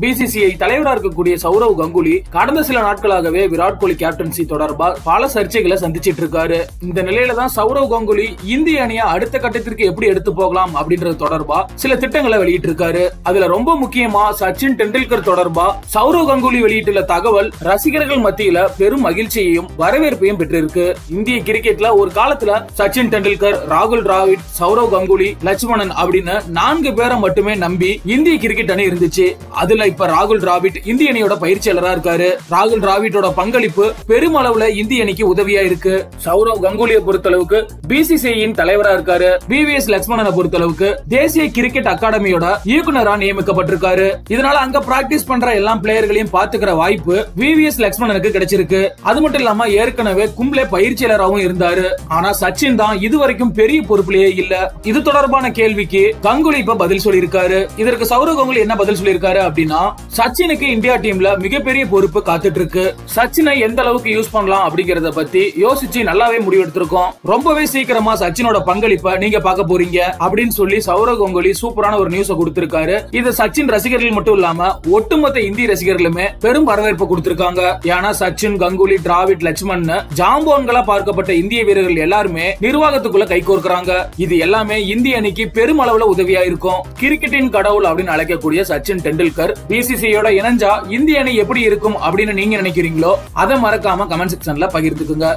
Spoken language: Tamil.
பிசிசிஐ தலைவராக இருக்கக்கூடிய சௌரவ் கங்குலி கடந்த சில நாட்களாகவே விராட் கோலி கேப்டன்சி தொடர்பா பல சர்ச்சைகளை சந்திச்சிட்டு இருக்காரு. இந்த நிலையில தான் சௌரவ் கங்குலி இந்திய அணியை அடுத்த கட்டத்திற்கு எப்படி எடுத்து போகலாம் அப்படின்றது தொடர்பா சில திட்டங்களை வெளியிட்டு இருக்காரு. அதுல ரொம்ப முக்கியமா சச்சின் டெண்டுல்கர் தொடர்பா சௌரவ் கங்குலி வெளியிட்டுள்ள தகவல் ரசிகர்கள் மத்தியில பெரும் மகிழ்ச்சியையும் வரவேற்பையும் பெற்றிருக்கு. இந்திய கிரிக்கெட்ல ஒரு காலத்துல சச்சின் டெண்டுல்கர் ராகுல் டிராவிட் சௌரவ் கங்குலி லட்சுமணன் அப்படின்னு நான்கு பேரை மட்டுமே நம்பி இந்திய கிரிக்கெட் அணி இருந்துச்சு. அதுல இப்ப ராகுல் டிராவிட் இந்திய அணியோட பயிற்சியாளரா இருக்காரு. ராகுல் டிராவிட்டோட பங்களிப்பு பெருமளவுல இந்திய அணிக்கு உதவியா இருக்கு. சௌரவ் கங்குலியை பொறுத்தளவுக்கு பிசிசிஐயின் தலைவரா இருக்காரு. பி வி எஸ் லட்சுமணனை பொறுத்தளவுக்கு தேசிய கிரிக்கெட் அகாடமியோட இயக்குனரா நியமிக்கப்பட்டிருக்காரு. இதனால அங்க பிராக்டிஸ் பண்ற எல்லா பிளேயர்களையும் பாத்துக்கிற வாய்ப்பு விவிஎஸ் லட்சுமணனுக்கு கிடைச்சிருக்கு. அது மட்டும் இல்லாம ஏற்கனவே கும்ப்ளே பயிற்சியாளராகவும் இருந்தாரு. ஆனா சச்சின் தான் இதுவரைக்கும் பெரிய பொறுப்புலயே இல்ல. இது தொடர்பான கேள்விக்கு கங்குலி இப்ப பதில் சொல்லியிருக்காரு. இதற்கு சௌரவ் கங்குலி என்ன பதில் சொல்லியிருக்காரு அப்படின்னா சச்சினுக்கு இந்தியா டீம்ல மிகப்பெரிய பொறுப்பு காத்துட்டு இருக்கு சச்சினை எந்த அளவுக்கு யூஸ் பண்ணலாம் அப்படிங்கறத பத்தி யோசிச்சு நல்லாவே முடிவெடுத்திருக்கோம். ரொம்பவே சீக்கிரமா சச்சினோட பங்களிப்பை நீங்க பார்க்க போறீங்க அப்படின்னு சொல்லி சௌரவ் கங்குலி சூப்பரான ஒரு நியூஸ கொடுத்திருக்காரு. இது சச்சின் ரசிகர்கள் மட்டும் இல்லாம ஒட்டுமொத்த இந்திய ரசிகர்களுமே பெரும் வரவேற்பு கொடுத்திருக்காங்க. ஏன்னா சச்சின் கங்குலி டிராவிட் லட்சுமண் ஜாம்போன்களா பார்க்கப்பட்ட இந்திய வீரர்கள் எல்லாருமே நிர்வாகத்துக்குள்ள கை கோர்க்கிறாங்க. இது எல்லாமே இந்திய அணிக்கு பெருமளவுல உதவியா இருக்கும். கிரிக்கெட்டின் கடவுள் அப்படின்னு அழைக்கக்கூடிய சச்சின் டெண்டுல்கர் பிசிசியோட இணைஞ்சா இந்திய அணி எப்படி இருக்கும் அப்படின்னு நீங்க நினைக்கிறீங்களோ அதை மறக்காம கமெண்ட் செக்ஷன்ல பகிர்ந்துக்குங்க.